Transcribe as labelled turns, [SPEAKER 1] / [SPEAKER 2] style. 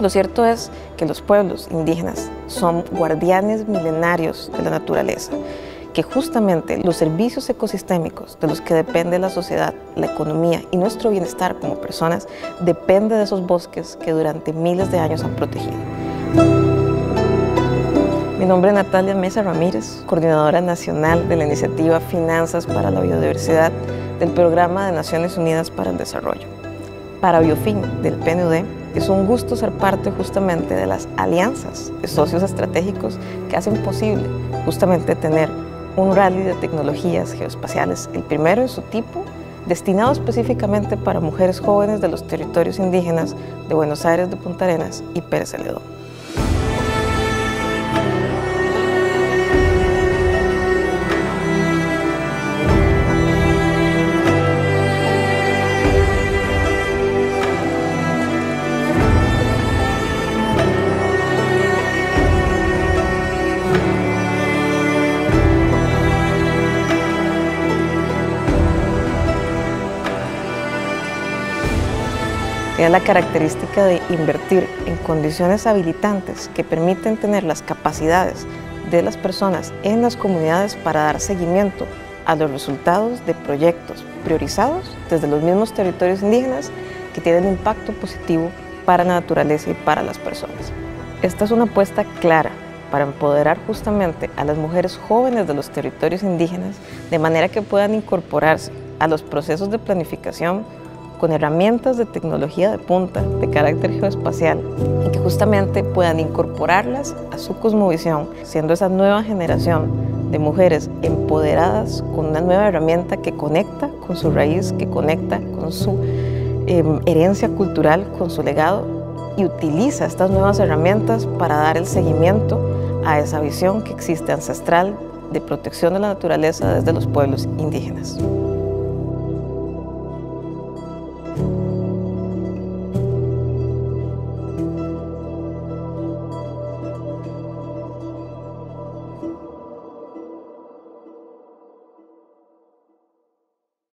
[SPEAKER 1] Lo cierto es que los pueblos indígenas son guardianes milenarios de la naturaleza, que justamente los servicios ecosistémicos de los que depende la sociedad, la economía y nuestro bienestar como personas depende de esos bosques que durante miles de años han protegido. Mi nombre es Natalia Mesa Ramírez, coordinadora nacional de la iniciativa Finanzas para la Biodiversidad del Programa de Naciones Unidas para el Desarrollo. Para Biofin del PNUD es un gusto ser parte justamente de las alianzas de socios estratégicos que hacen posible justamente tener un rally de tecnologías geoespaciales, el primero en su tipo, destinado específicamente para mujeres jóvenes de los territorios indígenas de Buenos Aires de Punta Arenas y Pérez Celedón. Tiene la característica de invertir en condiciones habilitantes que permiten tener las capacidades de las personas en las comunidades para dar seguimiento a los resultados de proyectos priorizados desde los mismos territorios indígenas que tienen impacto positivo para la naturaleza y para las personas. Esta es una apuesta clara para empoderar justamente a las mujeres jóvenes de los territorios indígenas de manera que puedan incorporarse a los procesos de planificación con herramientas de tecnología de punta de carácter geoespacial y que justamente puedan incorporarlas a su cosmovisión, siendo esa nueva generación de mujeres empoderadas con una nueva herramienta que conecta con su raíz, que conecta con su em, herencia cultural, con su legado y utiliza estas nuevas herramientas para dar el seguimiento a esa visión que existe ancestral de protección de la naturaleza desde los pueblos indígenas.